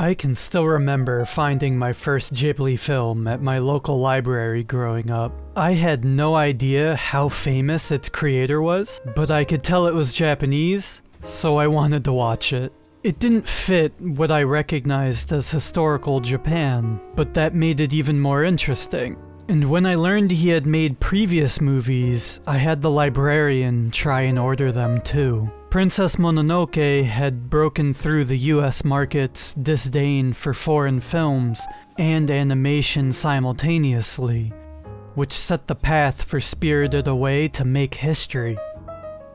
I can still remember finding my first Ghibli film at my local library growing up. I had no idea how famous its creator was, but I could tell it was Japanese, so I wanted to watch it. It didn't fit what I recognized as historical Japan, but that made it even more interesting. And when I learned he had made previous movies, I had the librarian try and order them too. Princess Mononoke had broken through the US market's disdain for foreign films and animation simultaneously, which set the path for Spirited Away to make history.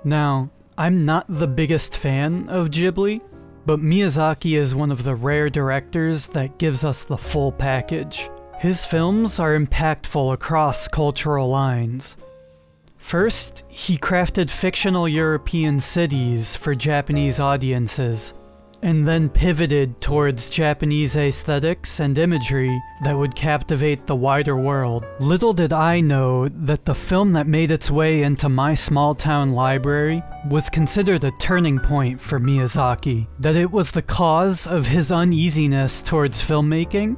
Now, I'm not the biggest fan of Ghibli, but Miyazaki is one of the rare directors that gives us the full package. His films are impactful across cultural lines, First, he crafted fictional European cities for Japanese audiences, and then pivoted towards Japanese aesthetics and imagery that would captivate the wider world. Little did I know that the film that made its way into my small town library was considered a turning point for Miyazaki, that it was the cause of his uneasiness towards filmmaking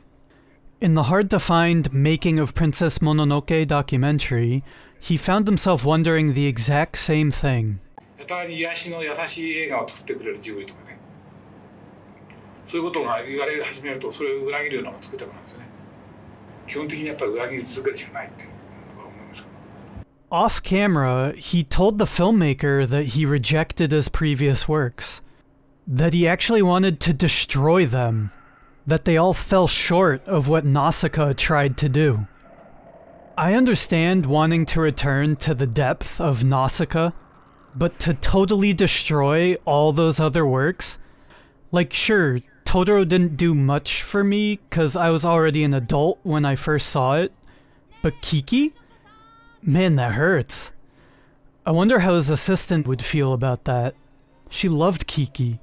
In the hard to find Making of Princess Mononoke documentary, he found himself wondering the exact same thing. Off camera, he told the filmmaker that he rejected his previous works, that he actually wanted to destroy them that they all fell short of what Nausicaa tried to do. I understand wanting to return to the depth of Nausicaa, but to totally destroy all those other works? Like, sure, Totoro didn't do much for me because I was already an adult when I first saw it, but Kiki? Man, that hurts. I wonder how his assistant would feel about that. She loved Kiki.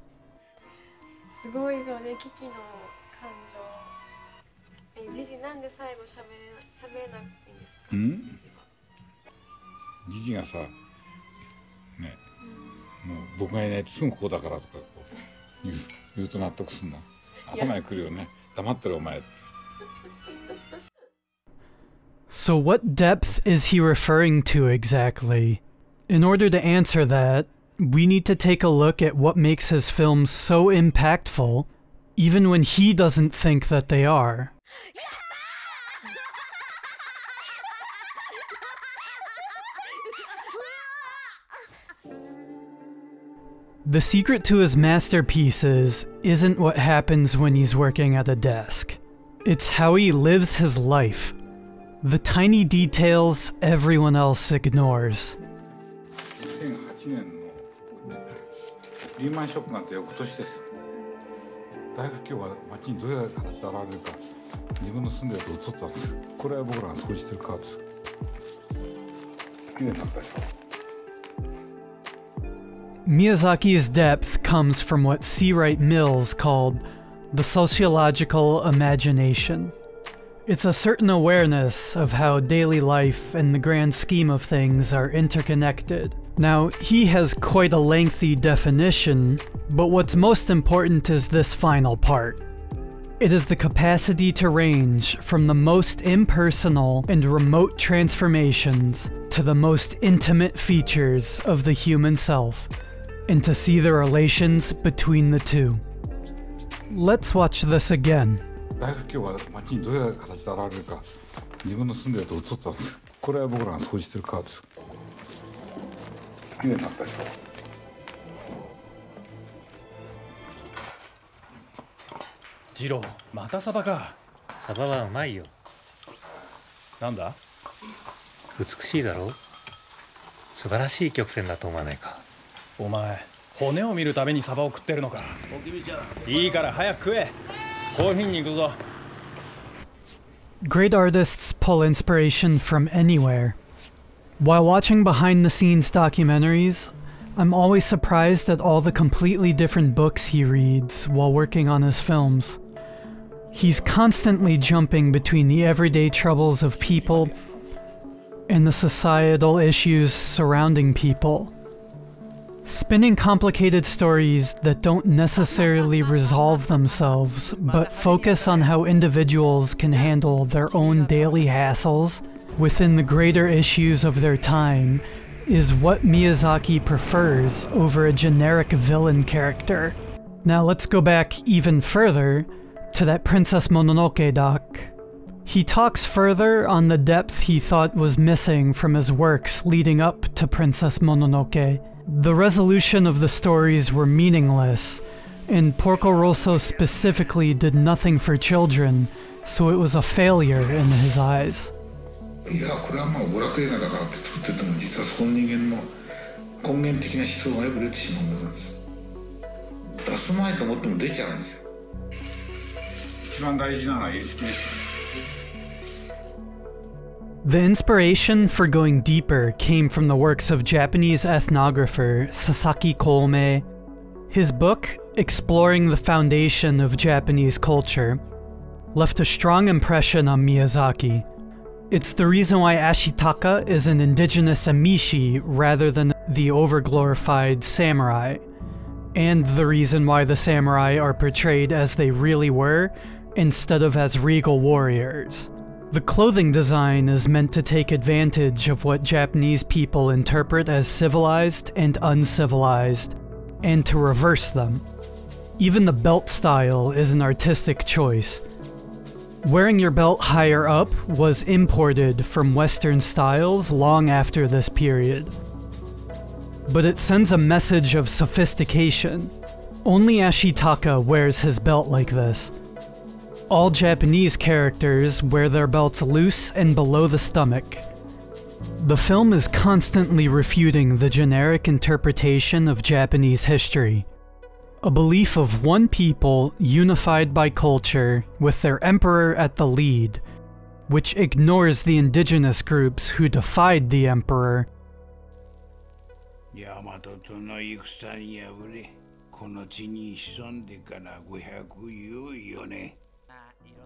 ジジなんで最後しゃべれしゃべれないんですかうんジジがさね、うん、もう僕がいないとすぐこうだからとかこう言う言うと納得すんの頭にくるよね黙ってるお前 So what depth is he referring to exactly? In order to answer that, we need to take a look at what makes his films so impactful, even when he doesn't think that they are. The secret to his masterpieces isn't what happens when he's working at a desk. It's how he lives his life. The tiny details everyone else ignores. Miyazaki's depth comes from what C. Wright Mills called the sociological imagination. It's a certain awareness of how daily life and the grand scheme of things are interconnected. Now, he has quite a lengthy definition, but what's most important is this final part. It is the capacity to range from the most impersonal and remote transformations to the most intimate features of the human self, and to see the relations between the two. Let's watch this again. 大不況は街にどういう形で現れるか自分の住んでると映ったんですこれは僕らが掃除してるカードです綺麗になったでしょ ジローまたサバかサバはうまいよなんだ美しいだろう素晴らしい曲線だと思わないかお前骨を見るためにサバを食ってるのかいいから早く食えコーヒーに行くぞ Great artists pull inspiration from anywhere. While watching behind the scenes documentaries, I'm always surprised at all the completely different books he reads while working on his films. He's constantly jumping between the everyday troubles of people and the societal issues surrounding people. Spinning complicated stories that don't necessarily resolve themselves, but focus on how individuals can handle their own daily hassles within the greater issues of their time is what Miyazaki prefers over a generic villain character. Now let's go back even further to that Princess Mononoke doc. He talks further on the depth he thought was missing from his works leading up to Princess Mononoke. The resolution of the stories were meaningless, and Porco Rosso specifically did nothing for children, so it was a failure in his eyes. いやこれはまあ娯楽映画だからって作ってても実はそこの人間の根源的な思想がよく出てしまうものなんです出すまいと思っても出ちゃうんですよ The inspiration for going deeper came from the works of Japanese ethnographer Sasaki Komei. His book, Exploring the Foundation of Japanese Culture, left a strong impression on Miyazaki. It's the reason why Ashitaka is an indigenous Emishi rather than the overglorified samurai, and the reason why the samurai are portrayed as they really were instead of as regal warriors. The clothing design is meant to take advantage of what Japanese people interpret as civilized and uncivilized, and to reverse them. Even the belt style is an artistic choice. Wearing your belt higher up was imported from Western styles long after this period. But it sends a message of sophistication. Only Ashitaka wears his belt like this. All Japanese characters wear their belts loose and below the stomach. The film is constantly refuting the generic interpretation of Japanese history. A belief of one people unified by culture with their emperor at the lead, which ignores the indigenous groups who defied the emperor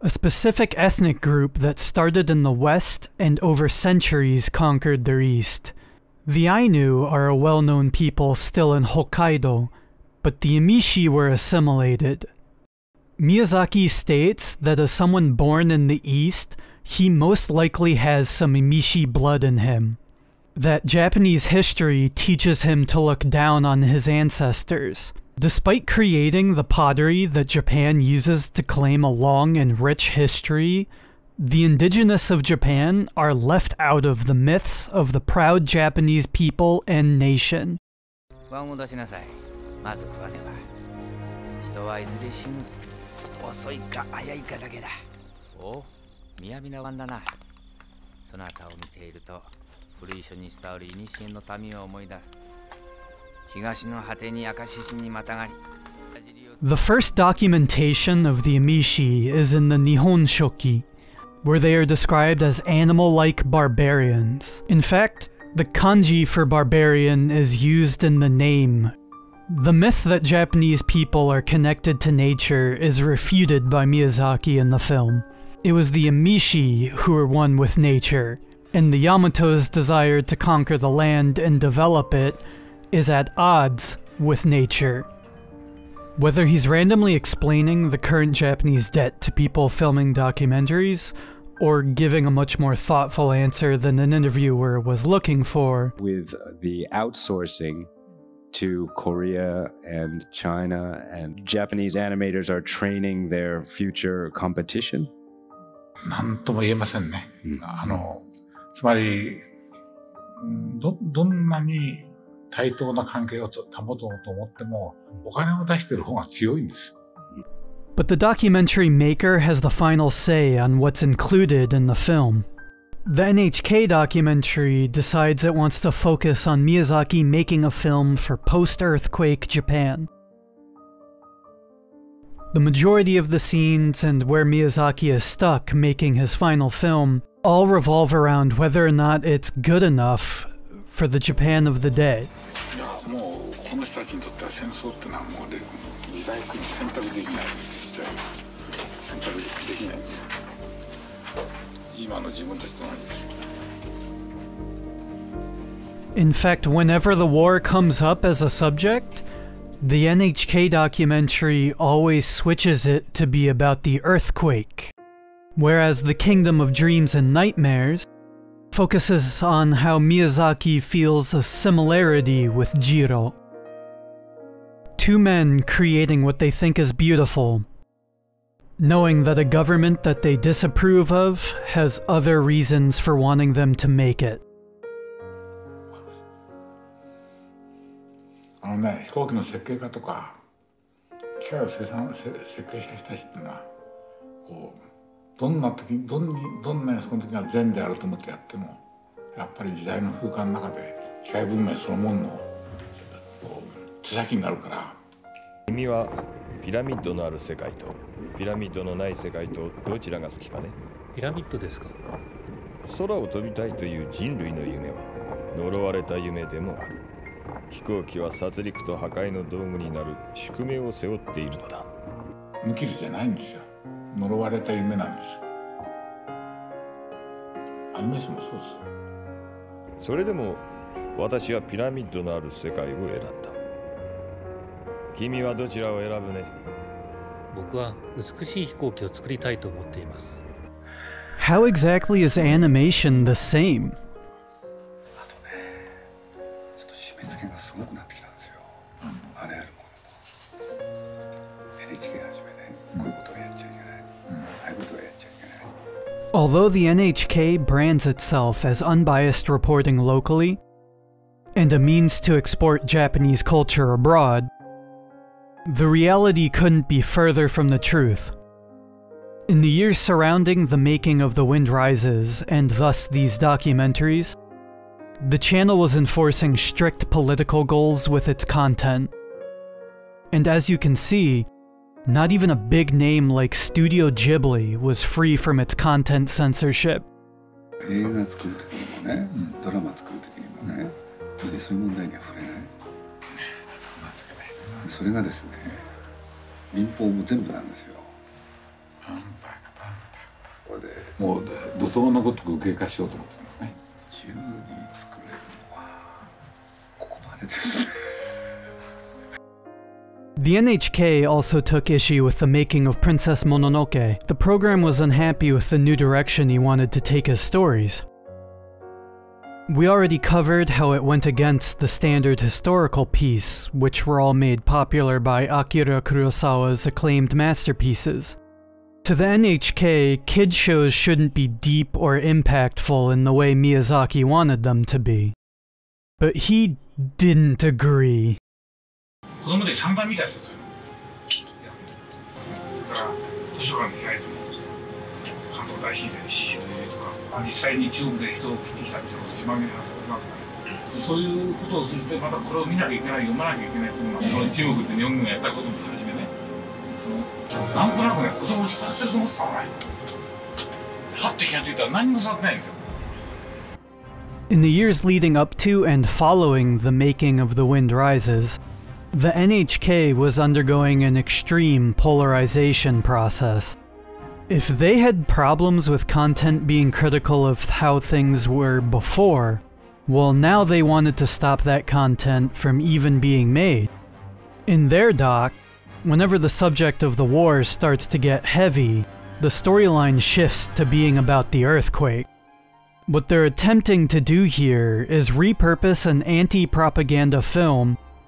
a specific ethnic group that started in the west and over centuries conquered their east. The Ainu are a well known people still in Hokkaido, but the Emishi were assimilated. Miyazaki states that as someone born in the east, he most likely has some Emishi blood in him. That Japanese history teaches him to look down on his ancestors. Despite creating the pottery that Japan uses to claim a long and rich history, the indigenous of Japan are left out of the myths of the proud Japanese people and nation. The first documentation of the Emishi is in the Nihon Shoki, where they are described as animal like barbarians. In fact, the kanji for barbarian is used in the name. The myth that Japanese people are connected to nature is refuted by Miyazaki in the film. It was the Emishi who were one with nature, and the Yamato's desire to conquer the land and develop it is at odds with nature. Whether he's randomly explaining the current Japanese debt to people filming documentaries, or giving a much more thoughtful answer than an interviewer was looking for. With the outsourcing to Korea and China, and Japanese animators are training their future competition. 何とも言えませんね、あの つまり、ど、どんなに 対等な関係を保とうと思っても、お金を出してる方が強いんです。But the documentary maker has the final say on what's included in the film. The NHK documentary decides it wants to focus on Miyazaki making a film for post earthquake Japan. The majority of the scenes and where Miyazaki is stuck making his final film all revolve around whether or not it's good enough for the Japan of the day. In fact, whenever the war comes up as a subject, the NHK documentary always switches it to be about the earthquake. Whereas the Kingdom of Dreams and Nightmares focuses on how Miyazaki feels a similarity with Jiro. Two men creating what they think is beautiful, knowing that a government that they disapprove of has other reasons for wanting them to make it. あのね飛行機の設計家とか機械を生産設計した人たちっていうのはこう どんな時どんにどんなにその時が善であると思ってやってもやっぱり時代の空間の中で機械文明そのもののこう手先になるから。君はピラミッドのある世界とピラミッドのない世界とどちらが好きかね。ピラミッドですか？空を飛びたいという人類の夢は呪われた夢でもある。飛行機は殺戮と破壊の道具になる宿命を背負っているのだ。無傷じゃないんですよ呪われた夢なんです。アニメーションもそうです。それでも私はピラミッドのある世界を選んだ。君はどちらを選ぶね？僕は美しい飛行機を作りたいと思っています。How exactly is animation the same? あとねちょっと締め付けがすごく Although the NHK brands itself as unbiased reporting locally and a means to export Japanese culture abroad, the reality couldn't be further from the truth. In the years surrounding the making of The Wind Rises, and thus these documentaries, the channel was enforcing strict political goals with its content. And as you can see, not even a big name like Studio Ghibli was free from its content censorship. 映画作る時にもね、ドラマ作る時にもね、そういう問題には触れない。それがですね民放も全部なんですよこれでもう怒涛のごとく受け化しようと思ってますね自由に作れるのはここまでですね The NHK also took issue with the making of Princess Mononoke. The program was unhappy with the new direction he wanted to take his stories. We already covered how it went against the standard historical piece, which were all made popular by Akira Kurosawa's acclaimed masterpieces. To the NHK, kid shows shouldn't be deep or impactful in the way Miyazaki wanted them to be. But he didn't agree. 子供で散々見たやつですよ。だから図書館で開いても関東大震災で死者とか実際に中国で人を切ってきたみたいな自慢げに話すことがそういうことを通じてまたこれを見なきゃいけない読まなきゃいけないっていうのがその中国って日本軍がやったこともそうですね。そのなんとなくね子供に伝わってると思ってたのねはって気がついたら何も伝わってないんですよ。In the years leading up to and following the making of The Wind Rises, the NHK was undergoing an extreme polarization process. If they had problems with content being critical of how things were before, well now they wanted to stop that content from even being made. In their doc, whenever the subject of the war starts to get heavy, the storyline shifts to being about the earthquake. What they're attempting to do here is repurpose an anti-propaganda film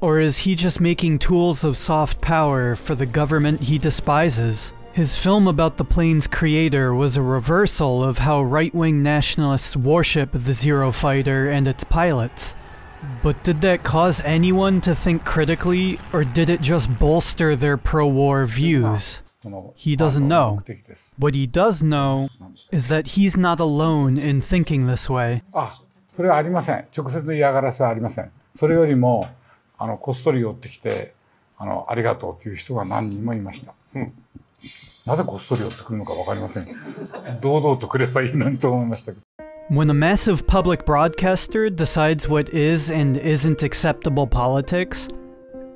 Or is he just making tools of soft power for the government he despises? His film about the plane's creator was a reversal of how right wing nationalists worship the Zero Fighter and its pilots. But did that cause anyone to think critically, or did it just bolster their pro war views? He doesn't know. What he does know is that he's not alone in thinking this way. あそれはありません直接の嫌がらせはありませんそれよりも あのこっそり寄ってきてあのありがとうという人が何人もいました、うん、なぜこっそり寄ってくるのか分かりません堂々とくればいいのにと思いましたけど When a massive public broadcaster decides what is and isn't acceptable politics,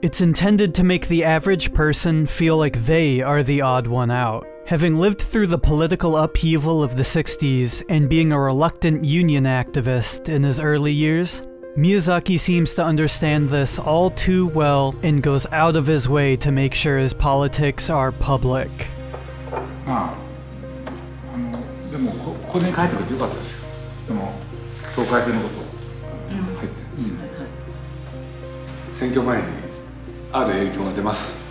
it's intended to make the average person feel like they are the odd one out. Having lived through the political upheaval of the 60s and being a reluctant union activist in his early years, Miyazaki seems to understand this all too well and goes out of his way to make sure his politics are public. まああのでもこここに帰ってくれてよかったですよでも総会でのこと入ってるんですよ、選挙前にある影響が出ます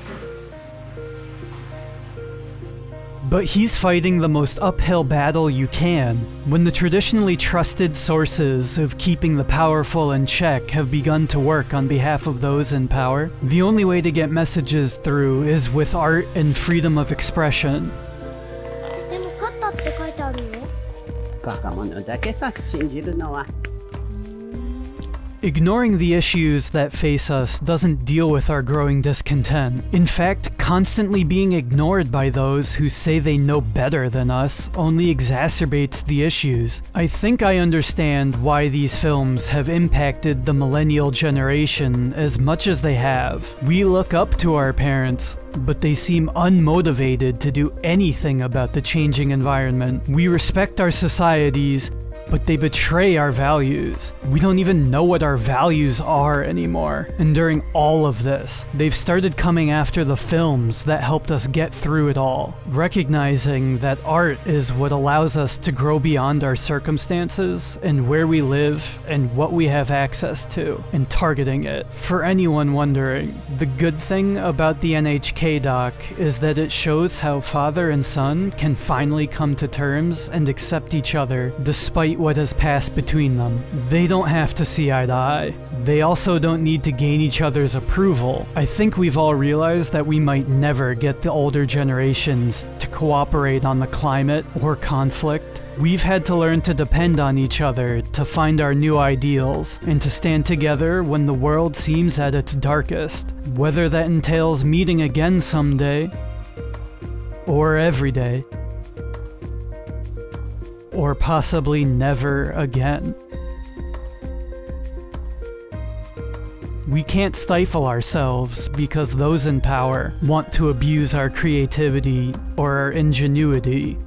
But he's fighting the most uphill battle you can. When the traditionally trusted sources of keeping the powerful in check have begun to work on behalf of those in power, the only way to get messages through is with art and freedom of expression. でも勝ったって書いてあるよバカ者だけさ信じるのは Ignoring the issues that face us doesn't deal with our growing discontent. In fact, constantly being ignored by those who say they know better than us only exacerbates the issues. I think I understand why these films have impacted the millennial generation as much as they have. We look up to our parents, but they seem unmotivated to do anything about the changing environment. We respect our societies, but they betray our values. We don't even know what our values are anymore. And during all of this, they've started coming after the films that helped us get through it all, recognizing that art is what allows us to grow beyond our circumstances and where we live and what we have access to, and targeting it. For anyone wondering, the good thing about the NHK doc is that it shows how father and son can finally come to terms and accept each other what has passed between them. They don't have to see eye to eye. They also don't need to gain each other's approval. I think we've all realized that we might never get the older generations to cooperate on the climate or conflict. We've had to learn to depend on each other to find our new ideals and to stand together when the world seems at its darkest. Whether that entails meeting again someday or every day or possibly never again. We can't stifle ourselves because those in power want to abuse our creativity or our ingenuity.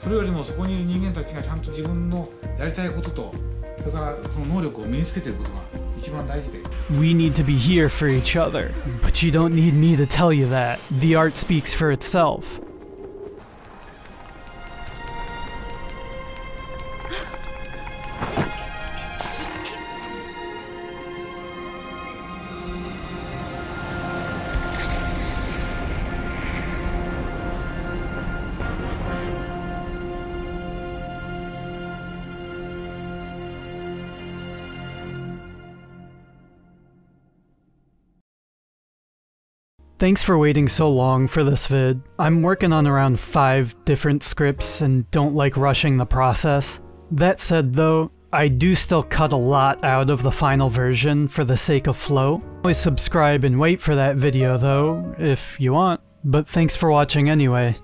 それよりもそこにいる人間たちがちゃんと自分のやりたいこととそれからその能力を身につけていることが一番大事で We need to be here for each other, but you don't need me to tell you that. The art speaks for itself. Thanks for waiting so long for this vid. I'm working on around 5 different scripts and don't like rushing the process. That said though, I do still cut a lot out of the final version for the sake of flow. Always subscribe and wait for that video though, if you want. But thanks for watching anyway.